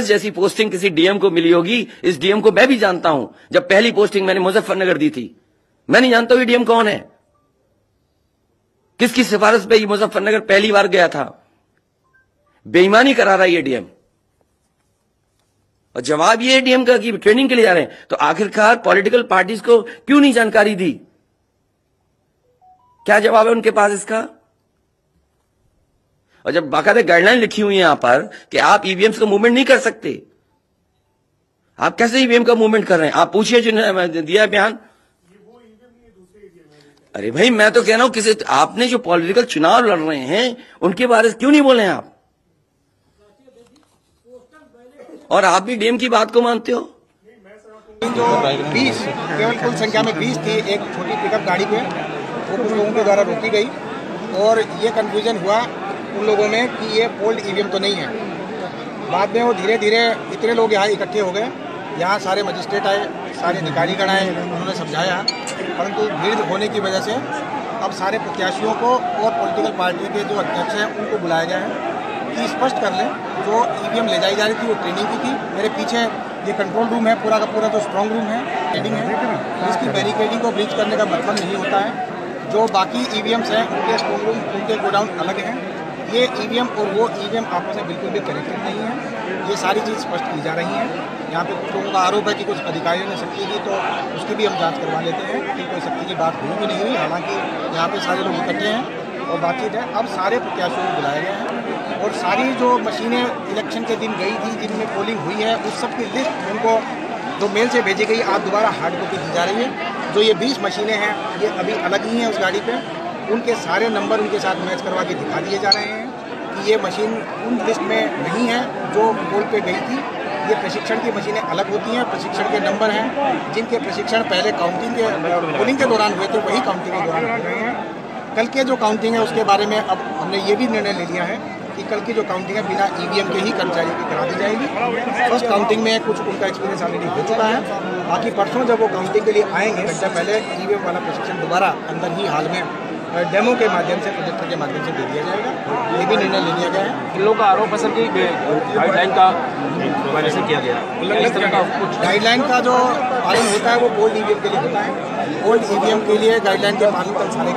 जैसी पोस्टिंग किसी डीएम को मिली होगी, इस डीएम को मैं भी जानता हूँ। जब पहली पोस्टिंग मैंने मुजफ्फरनगर दी थी। मैं नहीं जानता ये डीएम कौन है। किसकी सिफारिश पे ये मुजफ्फरनगर पहली बार गया था? बेईमानी करा रहा है ये डीएम और जवाब ये डीएम का कि ट्रेनिंग के लिए जा रहे हैं। तो आखिरकार पॉलिटिकल पार्टीज़ को क्यों नहीं जानकारी दी? क्या जवाब है उनके पास इसका? और जब बाकायदा गाइडलाइन लिखी हुई है यहाँ पर कि आप ईवीएम का मूवमेंट नहीं कर सकते, आप कैसे ईवीएम का मूवमेंट कर रहे हैं? आप पूछिए जिन्होंने दिया बयान। अरे भाई, मैं तो कह रहा हूँ किसी, आपने जो पॉलिटिकल चुनाव लड़ रहे हैं, उनके बारे में क्यों नहीं बोले आप? और आप भी डीएम की बात को मानते हो? जो 20 केवल कुल संख्या में 20 थी, एक छोटी पिकअप गाड़ी पे, वो कुछ लोगों के द्वारा रोकी गई, और ये कंफ्यूजन हुआ उन लोगों में कि ये ओल्ड ईवीएम तो नहीं है। बाद में वो धीरे धीरे इतने लोग यहाँ इकट्ठे हो गए। यहाँ सारे मजिस्ट्रेट आए, सारे अधिकारीगण आए, उन्होंने समझाया। परंतु भीड़ होने की वजह से अब सारे प्रत्याशियों को और पॉलिटिकल पार्टी के जो अध्यक्ष हैं, उनको बुलाया गया है कि स्पष्ट कर लें, जो ईवीएम ले जाई जा रही थी, वो ट्रेनिंग की थी। मेरे पीछे ये कंट्रोल रूम है, पूरा का पूरा जो स्ट्रॉन्ग रूम है ट्रेडिंग है इसकी बैरिकेडिंग को ब्रीच करने का मतलब नहीं होता है। जो बाकी ईवीएम्स हैं, उनके स्ट्रॉन्ग रूम उनके गोडाउन अलग हैं। ये ईवीएम और वो ईवीएम आपस में बिल्कुल भी कनेक्टेड नहीं है। ये सारी चीज़ स्पष्ट की जा रही हैं। यहाँ पे कुछ लोगों का आरोप है कि कुछ अधिकारियों ने सख्ती की तो उसकी भी हम जाँच करवा लेते हैं कि कोई सख्ती की बात हुई भी नहीं हुई। हालाँकि यहाँ पे सारे लोग इकट्ठे हैं और बातचीत है। अब सारे प्रत्याशियों को बुलाए गए हैं और सारी जो मशीनें इलेक्शन के दिन गई थी, जिनमें पोलिंग हुई है, उस सब की लिस्ट उनको जो मेल से भेजी गई आज दोबारा हार्ड कॉपी दी जा रही है। जो ये बीस मशीनें हैं, ये अभी अलग ही हैं उस गाड़ी पे। उनके सारे नंबर उनके साथ मैच करवा के दिखा दिए जा रहे हैं कि ये मशीन उन लिस्ट में नहीं है जो पोल पे गई थी। ये प्रशिक्षण की मशीनें अलग होती हैं, प्रशिक्षण के नंबर हैं, जिनके प्रशिक्षण पहले काउंटिंग के पोलिंग के दौरान हुए थे, वही काउंटिंग के दौरान हो रहे हैं। कल के जो काउंटिंग है, उसके बारे में अब हमने ये भी निर्णय ले लिया है कि कल की जो काउंटिंग है, बिना ईवीएम के ही कर्मचारी की करा दी जाएगी। फ़र्स्ट काउंटिंग में कुछ उनका एक्सपीरियंस ऑलरेडी हो चुका है। बाकी परसों जब वो काउंटिंग के लिए आएँगे, घंटे पहले ईवीएम वाला प्रशिक्षण दोबारा अंदर ही हाल में डेमो के माध्यम से प्रोजेक्टर के माध्यम से दे दिया जाएगा। ये भी निर्णय ले लिया गया है। इन लोगों का आरोप है सर कि गाइडलाइन का वायलेशन किया गया इस तरह का कुछ गाइडलाइन का जो पालन होता है वो ओल्ड ईवीएम के लिए होता है। ओल्ड ईवीएम के लिए गाइडलाइन के पालन का सारे